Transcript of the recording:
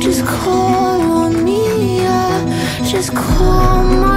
Just call on me, yeah. Just call me.